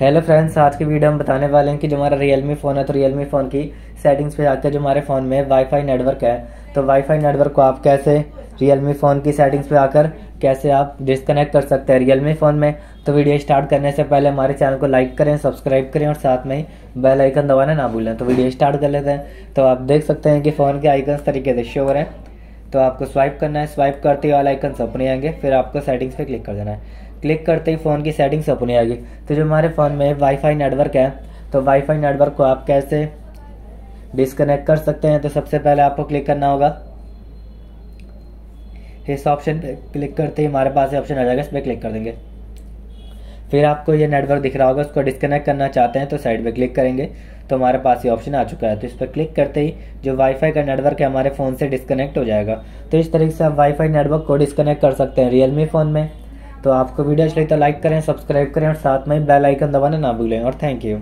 Hello friends आज की video हम बताने वाले हैं कि जो हमारा रियलमी फ़ोन है तो रियलमी फ़ोन की सेटिंग्स पे जाकर जो हमारे फ़ोन में वाईफाई नेटवर्क है तो वाईफाई नेटवर्क को आप कैसे रियलमी फ़ोन की सेटिंग्स पे आकर कैसे आप डिस्कनेक्ट कर सकते हैं रियलमी फ़ोन में? तो वीडियो स्टार्ट करने से पहले हमारे चैनल को लाइक करें सब्सक्राइब करें और साथ में बेल आइकन दबाना ना भूलें। तो वीडियो स्टार्ट कर लेते हैं। तो आप देख सकते हैं कि फ़ोन के आइकन्स तरीके से शो हो हैं। तो आपको स्वाइप करना है स्वाइप करते ही वाले आइकन अपने आएँगे, फिर आपको सेटिंग्स पे क्लिक कर देना है। क्लिक करते ही फ़ोन की सेटिंग्स अपनी आएगी। तो जो हमारे फ़ोन में वाईफाई नेटवर्क है तो वाईफाई नेटवर्क को आप कैसे डिसकनेक्ट कर सकते हैं तो सबसे पहले आपको क्लिक करना होगा। इस ऑप्शन पे क्लिक करते ही हमारे पास ऑप्शन आ जाएगा, इस पर क्लिक कर देंगे। फिर आपको ये नेटवर्क दिख रहा होगा, उसको डिस्कनेक्ट करना चाहते हैं तो साइड पे क्लिक करेंगे तो हमारे पास ये ऑप्शन आ चुका है। तो इस पर क्लिक करते ही जो वाईफाई का नेटवर्क है हमारे फ़ोन से डिस्कनेक्ट हो जाएगा। तो इस तरीके से आप वाईफाई नेटवर्क को डिस्कनेक्ट कर सकते हैं रियलमी फ़ोन में। तो आपको वीडियो अच्छी लगी तो लाइक करें सब्सक्राइब करें और साथ में बेल आइकन दबाना ना भूलें और थैंक यू